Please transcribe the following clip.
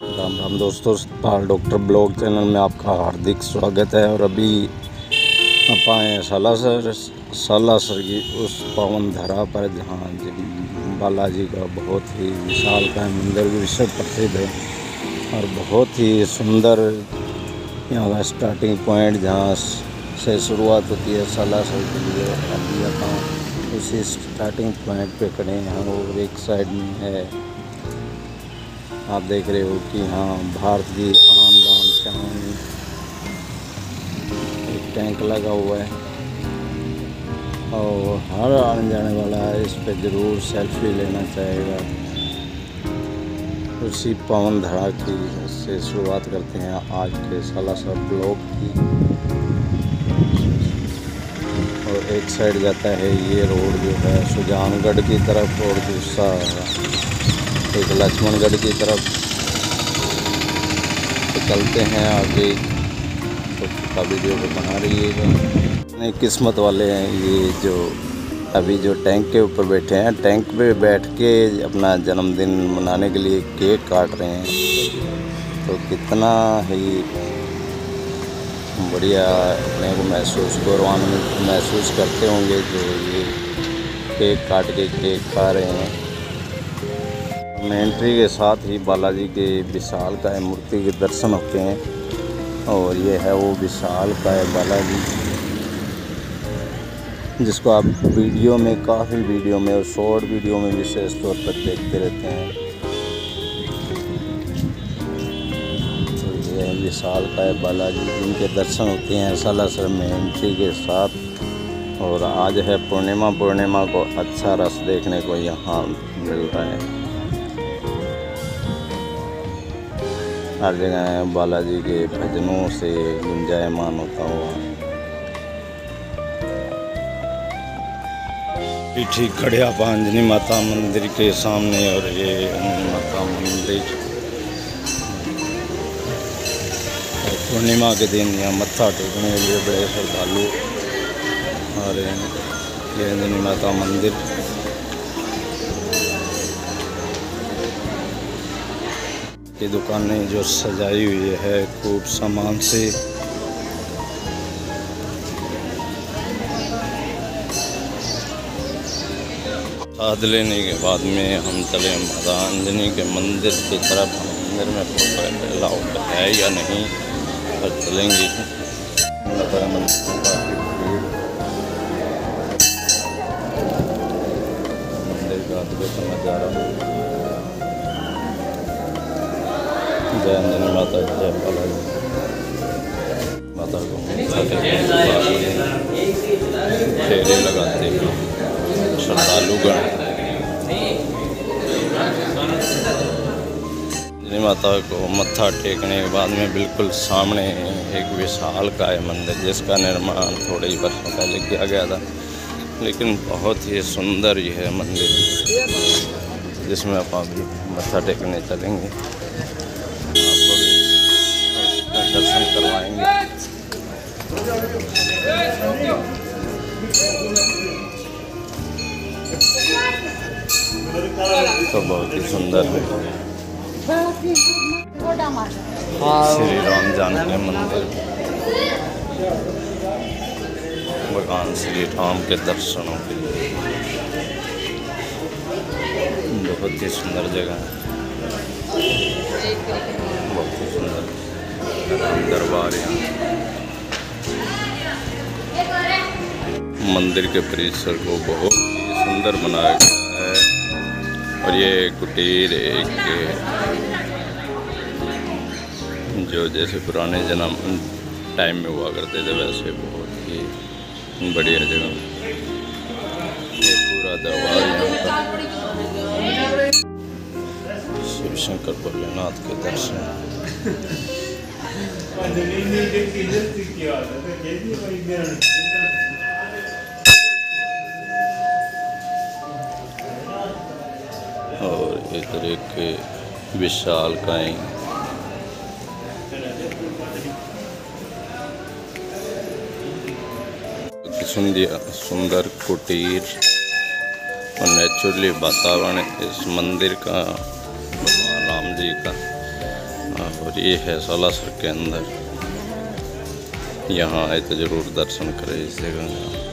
राम राम दोस्तों Satpal doctor blog channel में आपका हार्दिक स्वागत है और अभी आप आए सालासर सालासर की उस पावन धरा पर, जहाँ बालाजी का बहुत ही विशाल का मंदिर विश्व प्रसिद्ध है और बहुत ही सुंदर यहाँ का स्टार्टिंग पॉइंट जहाँ से शुरुआत होती है सालासर के लिए अभी आप उसी स्टार्टिंग पॉइंट पे खड़े हैं और एक साइड में है आप देख रहे हो कि हाँ भारत की आन बान शान। एक टैंक लगा हुआ है। और हर आने जाने वाला है, इस पर ज़रूर सेल्फी लेना चाहेगा। उसी पवन धड़ा की से शुरुआत करते हैं आज के सालासर ब्लॉक की। और एक साइड जाता है ये रोड जो है, सुजानगढ़ की तरफ़ और दूसरा एक लक्ष्मणगढ़ की तरफ़। तो चलते हैं आगे। तो का वीडियो को बना रहिएगा नहीं किस्मत वाले हैं ये जो, अभी जो टैंक के ऊपर बैठे हैं। टैंक पे बैठ के अपना जन्मदिन मनाने के लिए केक काट रहे हैं। तो कितना ही बढ़िया अपने को महसूस गौरवान्वित महसूस करते होंगे जो ये केक काट के केक खा रहे हैं। एंट्री के साथ ही बालाजी के विशाल का मूर्ति के दर्शन होते हैं। और ये है वो विशाल का है बालाजी। जिसको आप वीडियो में, काफ़ी वीडियो में और शॉर्ट वीडियो में विशेष तौर पर देखते रहते हैं। तो ये विशाल का है बालाजी जिनके दर्शन होते हैं सालासर में एंट्री के साथ। और आज है पूर्णिमा पूर्णिमा को अच्छा रस देखने को यहाँ मिल रहा है। हर जगह बालाजी के भजनों से गुंजायमान होता हुआ ठीक खड़िया पांजनी माता मंदिर के सामने और ये माता मंदिर। पूर्णिमा के दिन यहाँ मत्था टेकने के लिए बड़े श्रद्धालु और ये माता मंदिर। की दुकानें जो सजाई हुई है, खूब सामान से। साथ लेने के बाद में हम चले माता अंजनी के मंदिर की तरफ़। मंदिर में अलाउड है या नहीं, पर चलेंगे। मंदिर का अद्भुत नज़ारा। जय माता जय बालाजी माता को फेरे लगाते हैं श्रद्धालुगण अंजनी माता को मत्था टेकने के बाद में बिल्कुल सामने एक विशाल का है मंदिर जिसका निर्माण थोड़े ही वर्षों पहले किया गया था। लेकिन बहुत ही सुंदर यह मंदिर जिसमें आप अभी मत्था टेकने चलेंगे। तो बहुत ही सुंदर है। श्री राम जानकी मंदिर। भगवान श्री राम के दर्शनों के लिए। बहुत ही सुंदर जगह है। बहुत ही सुंदर। दरबार यहाँ मंदिर के परिसर को बहुत ही सुंदर बनाया गया और ये कुटीर एक जो जैसे पुराने जन्म टाइम में हुआ करते थे, वैसे बहुत ही बढ़िया जगह। पूरा दरबार यहाँ शिव शंकर भोलेनाथ के दर्शन। और इधर एक विशाल काई सुंदर कुटीर और नेचुरली वातावरण इस मंदिर का भगवान राम जी का, और ये है सालासर के अंदर। यहाँ आए तो ज़रूर दर्शन करें इस जगह